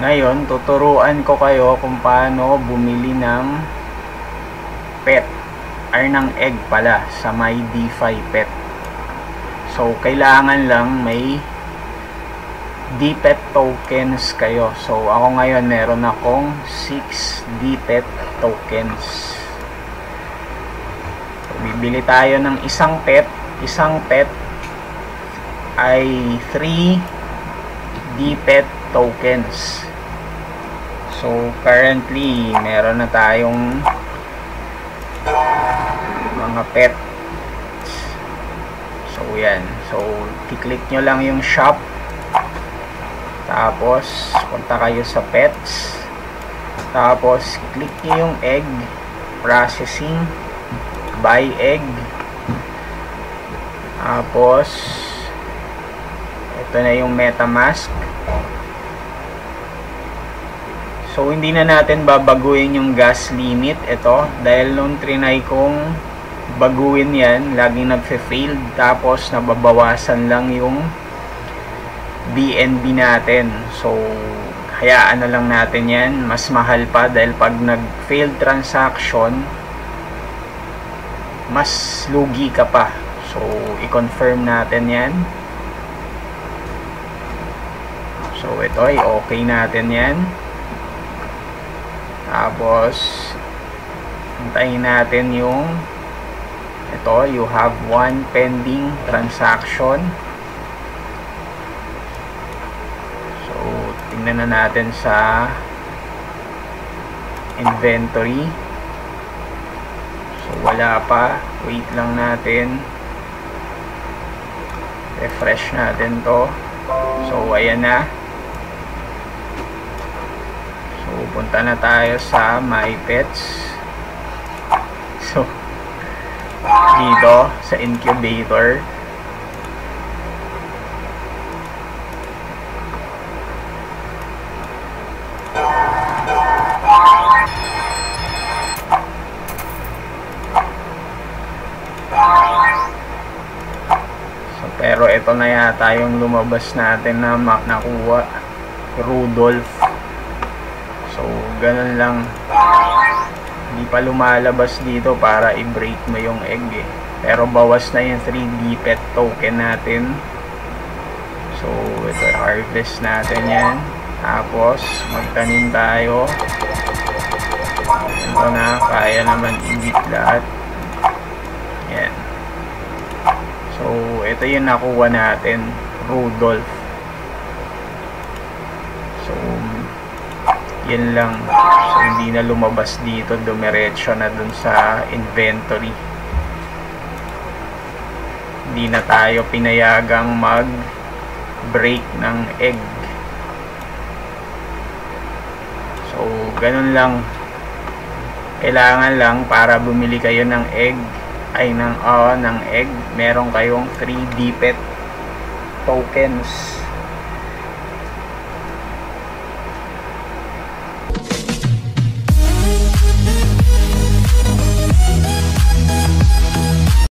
Ngayon, tuturuan ko kayo kung paano bumili ng pet or ng egg pala sa my DeFi pet. So, kailangan lang may DPET tokens kayo. So, ako ngayon meron akong 6 DPET tokens. So, bibili tayo ng isang pet. Isang pet ay 3 DPET tokens. So, currently, meron na tayong mga pet. So, yan. So, kiklik nyo lang yung shop. Tapos, punta kayo sa pets. Tapos, click nyo yung egg. Processing. Buy egg. Tapos, ito na yung MetaMask. So, hindi na natin babaguhin yung gas limit. Ito, dahil nung trinay kong baguhin yan, laging nagfe-fail. Tapos, nababawasan lang yung BNB natin. So, hayaan na lang natin yan. Mas mahal pa dahil pag nag-failed transaction, mas lugi ka pa. So, i-confirm natin yan. So, ito ay okay natin yan. Tapos, hintayin natin yung ito, you have one pending transaction. So, tingnan na natin sa inventory. So, wala pa. Wait lang natin. Refresh natin to. So, ayan na. Punta na tayo sa my pets. So dito sa incubator. So pero ito na yata yung lumabas natin na nakuha. Rudolph ganun lang. Hindi pa lumalabas dito para i-break mo yung egg eh. pero bawas na yung 3D pet token natin. So ito harvest natin yan. Tapos magtanim tayo. Ito na kaya naman ingit lahat. Yan. So ito yung nakuha natin Rudolph yun lang. So hindi na lumabas dito. Dumiretso na dun sa inventory. Hindi na tayo pinayagang mag break ng egg. So ganun lang. Kailangan lang para bumili kayo ng egg. Ay ng, oh, ng egg. Meron kayong 3D pet tokens